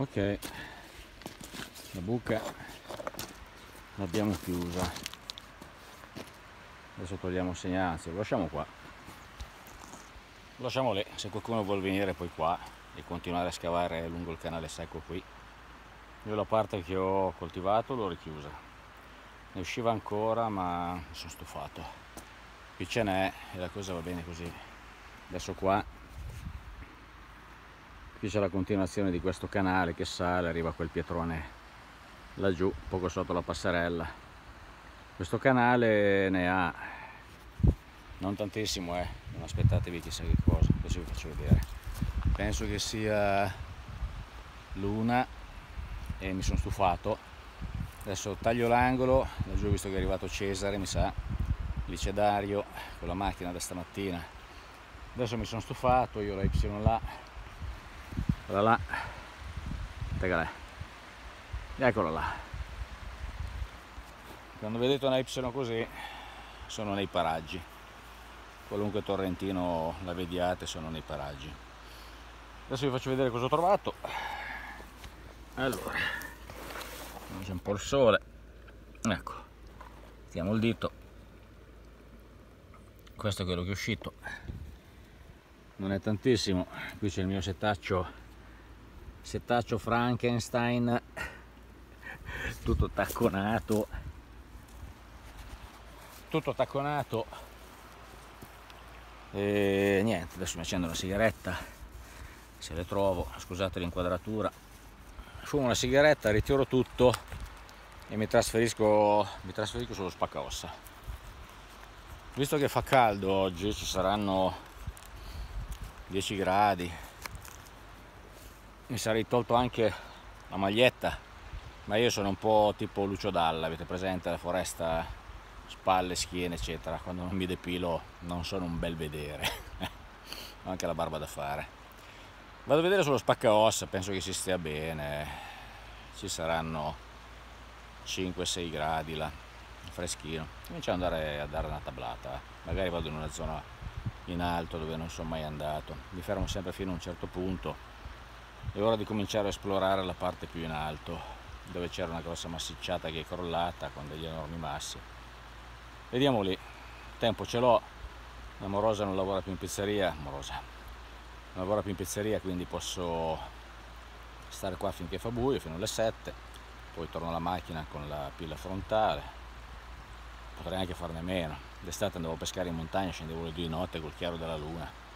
ok. La buca l'abbiamo chiusa. Adesso togliamo anzi lo lasciamo qua. Lo lasciamo lì. Se qualcuno vuole venire poi qua e continuare a scavare lungo il canale secco qui. Io la parte che ho coltivato l'ho richiusa. Ne usciva ancora ma sono stufato. Qui ce n'è e la cosa va bene così. Adesso qua qui c'è la continuazione di questo canale che sale arriva quel pietrone laggiù poco sotto la passerella. Questo canale ne ha non tantissimo eh. Non aspettatevi chissà che cosa adesso vi faccio vedere. Penso che sia l'una e mi sono stufato. Adesso taglio l'angolo laggiù visto che è arrivato Cesare mi sa lì c'è Dario con la macchina da stamattina. Adesso mi sono stufato io la Y là quella là. Là. Eccola là. Quando vedete una Y così sono nei paraggi. Qualunque torrentino la vediate sono nei paraggi. Adesso vi faccio vedere cosa ho trovato. Allora c'è un po' il sole. Ecco mettiamo il dito. Questo è quello che è uscito. Non è tantissimo. Qui c'è il mio setaccio settaccio Frankenstein tutto tacconato. Tutto tacconato. E niente adesso mi accendo una sigaretta. Se le trovo scusate l'inquadratura. Fumo una sigaretta ritiro tutto e mi trasferisco mi trasferisco sullo spaccaossa. Visto che fa caldo oggi ci saranno 10 gradi mi sarei tolto anche la maglietta ma io sono un po' tipo Lucio Dalla avete presente la foresta spalle, schiene eccetera. Quando non mi depilo non sono un bel vedere ho anche la barba da fare. Vado a vedere sullo spaccaossa penso che si stia bene. Ci saranno 5-6 gradi là freschino. Comincio ad andare a dare una tablata. Magari vado in una zona in alto dove non sono mai andato. Mi fermo sempre fino a un certo punto è ora di cominciare a esplorare la parte più in alto dove c'era una grossa massicciata che è crollata con degli enormi massi. Vediamo lì. Tempo ce l'ho. La morosa non lavora più in pizzeria. Morosa. Non lavora più in pizzeria quindi posso stare qua finché fa buio fino alle 7 poi torno alla macchina con la pila frontale. Potrei anche farne meno. D'estate andavo a pescare in montagna scendevo di notte col chiaro della luna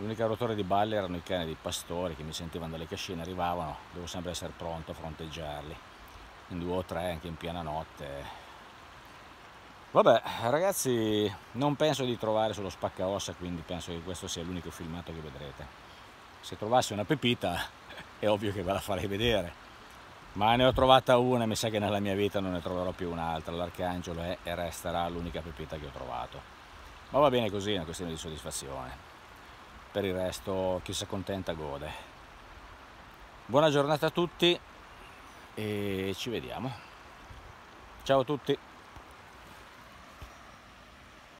L'unica rotore di balle erano i cani dei pastori che mi sentivano dalle cascine, arrivavano, devo sempre essere pronto a fronteggiarli, in due o tre anche in piena notte. Vabbè, ragazzi, non penso di trovare solo spaccaossa, quindi penso che questo sia l'unico filmato che vedrete. Se trovassi una pepita è ovvio che ve la farei vedere, ma ne ho trovata una e mi sa che nella mia vita non ne troverò più un'altra. L'arcangelo è e resterà l'unica pepita che ho trovato. Ma va bene così, è una questione di soddisfazione per il resto chi si accontenta gode. Buona giornata a tutti e ci vediamo. Ciao a tutti